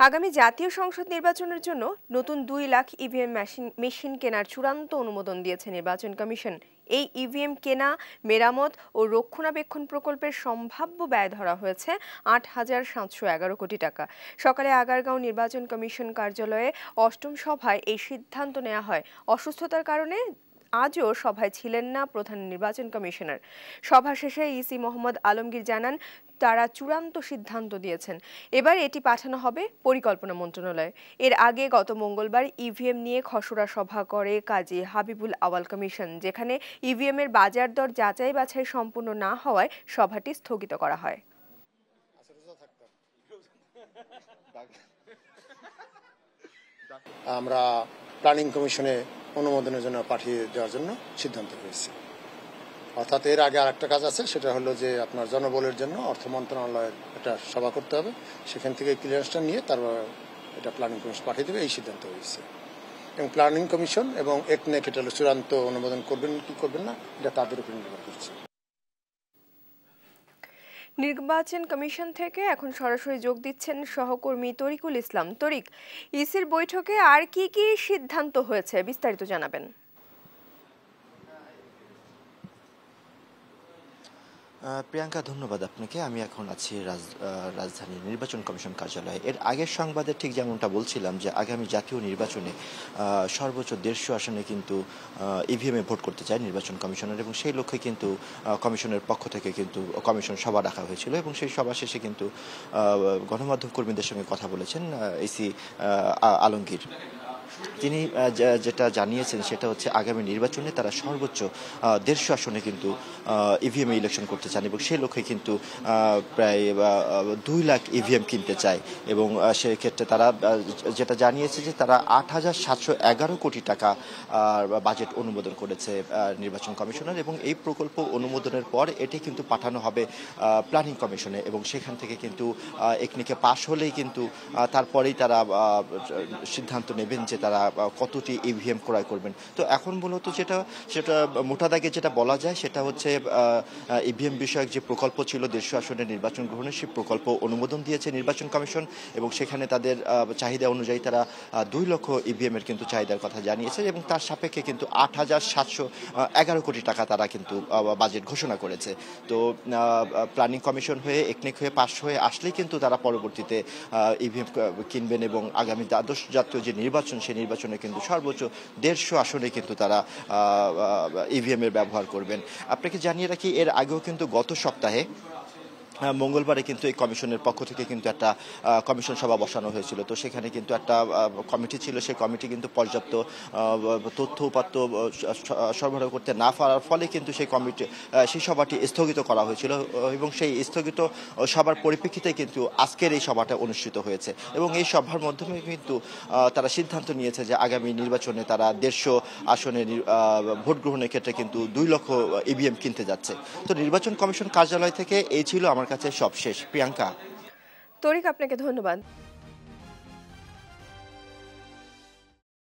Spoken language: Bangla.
আগামী জাতীয় সংসদ নির্বাচনের জন্য নতুন দুই লাখ ইভিএম মেশিন মেশিন কেনার চূড়ান্ত অনুমোদন দিয়েছে নির্বাচন কমিশন। এই ইভিএম কেনা, মেরামত ও রক্ষণাবেক্ষণ প্রকল্পের সম্ভাব্য ব্যয় ধরা হয়েছে আট হাজার সাতশো এগারো কোটি টাকা। সকালে আগারগাঁও নির্বাচন কমিশন কার্যালয়ে অষ্টম সভায় এই সিদ্ধান্ত নেওয়া হয়। অসুস্থতার কারণে আজও সভায় ছিলেন না প্রধান নির্বাচন কমিশনার। সভা শেষে ইসি মোহাম্মদ আলমগীর জানান, তারা চূড়ান্ত সিদ্ধান্ত দিয়েছেন। এবার এটি পাঠানো হবে পরিকল্পনা মন্ত্রণালয়ে। এর আগে গত মঙ্গলবার ইভিএম নিয়ে খসড়া সভা করে কাজী হাবিবুল আওয়াল কমিশন, যেখানে ইভিএম এর বাজার দর যাচাই বাছাই সম্পূর্ণ না হওয়ায় সভাটি স্থগিত করা হয়। আমরা প্ল্যানিং কমিশনে অনুমোদনের জন্য পাঠিয়ে দেওয়ার জন্য সিদ্ধান্ত হয়েছে অর্থাৎ এর আগে আর একটা কাজ আছে, সেটা হলো যে আপনার জনবলের জন্য অর্থ মন্ত্রণালয়ের একটা সভা করতে হবে। সেখান থেকে ক্লিয়ারেন্সটা নিয়ে তারপর এটা প্ল্যানিং কমিশন পাঠিয়ে দেবে, এই সিদ্ধান্ত হয়েছে। এবং প্ল্যানিং কমিশন এবং একনেক এটা চূড়ান্ত অনুমোদন করবেন কি করবেন না, এটা তাদের উপর নির্ভর করছে। নির্বাচন কমিশন থেকে এখন সরাসরি যোগ দিচ্ছেন সহকর্মী তরিকুল ইসলাম। তরিক, ইসির বৈঠকে আর কি কি সিদ্ধান্ত হয়েছে বিস্তারিত জানাবেন। প্রিয়াঙ্কা, ধন্যবাদ আপনাকে। আমি এখন আছি রাজধানীর নির্বাচন কমিশন কার্যালয়ে। এর আগের সংবাদে ঠিক যেমনটা বলছিলাম যে আগামী জাতীয় নির্বাচনে সর্বোচ্চ দেড়শো আসনে কিন্তু ইভিএমে ভোট করতে চায় নির্বাচন কমিশনের এবং সেই লক্ষ্যে কিন্তু কমিশনের পক্ষ থেকে কিন্তু কমিশন সভা ডাকা হয়েছিল এবং সেই সভা শেষে কিন্তু গণমাধ্যম কর্মীদের সঙ্গে কথা বলেছেন এসি আলমগীর। তিনি যেটা জানিয়েছেন সেটা হচ্ছে আগামী নির্বাচনে তারা সর্বোচ্চ দেড়শো আসনে কিন্তু ইভিএম ইলেকশন করতে চান এবং সেই লক্ষ্যে কিন্তু প্রায় দুই লাখ ইভিএম কিনতে চায় এবং সেক্ষেত্রে তারা যেটা জানিয়েছে যে তারা আট হাজার সাতশো এগারো কোটি টাকা বাজেট অনুমোদন করেছে নির্বাচন কমিশনার এবং এই প্রকল্প অনুমোদনের পর এটি কিন্তু পাঠানো হবে প্ল্যানিং কমিশনে এবং সেখান থেকে কিন্তু একনিকে পাশ হলেই কিন্তু তারপরেই তারা সিদ্ধান্ত নেবেন যে তারা কতটি ইভিএম ক্রয় করবেন। তো এখন মূলত যেটা, সেটা মোটা দাগে যেটা বলা যায়, সেটা হচ্ছে ইভিএম বিষয়ক যে প্রকল্প ছিল, দেড়শো আসনের নির্বাচন গ্রহণের, সেই প্রকল্প অনুমোদন দিয়েছে নির্বাচন কমিশন এবং সেখানে তাদের চাহিদা অনুযায়ী তারা দুই লক্ষ ইভিএমের কিন্তু চাহিদার কথা জানিয়েছে এবং তার সাপেক্ষে কিন্তু আট হাজার সাতশো এগারো কোটি টাকা তারা কিন্তু বাজেট ঘোষণা করেছে। তো প্ল্যানিং কমিশন হয়ে, একনিক হয়ে, পাশ হয়ে আসলেই কিন্তু তারা পরবর্তীতে ইভিএম কিনবেন এবং আগামী দ্বাদশ জাতীয় যে নির্বাচন, সেই নির্বাচনে কিন্তু সর্বোচ্চ দেড়শো আসনে কিন্তু তারা ইভিএম এর ব্যবহার করবেন। আপনাকে জানিয়ে রাখি, এর আগেও কিন্তু গত সপ্তাহে মঙ্গলবারে কিন্তু এই কমিশনের পক্ষ থেকে কিন্তু একটা কমিশন সভা বসানো হয়েছিল। তো সেখানে কিন্তু একটা কমিটি ছিল। সেই কমিটি কিন্তু পর্যাপ্ত তথ্য উপাত্ত সরবরাহ করতে না পারার ফলে কিন্তু সেই কমিটি সেই সভাটি স্থগিত করা হয়েছিল। এবং সেই স্থগিত সভার পরিপ্রেক্ষিতে কিন্তু আজকের এই সভাটা অনুষ্ঠিত হয়েছে। এবং এই সভার মাধ্যমে কিন্তু তারা সিদ্ধান্ত নিয়েছে যে আগামী নির্বাচনে তারা দেড়শো আসনে ভোট গ্রহণের ক্ষেত্রে কিন্তু দুই লক্ষ ইভিএম কিনতে যাচ্ছে। তো নির্বাচন কমিশন কার্যালয় থেকে এই ছিল আমার কাছে সব শেষ প্রিয়াঙ্কা। তরিক আপনাকে ধন্যবাদ।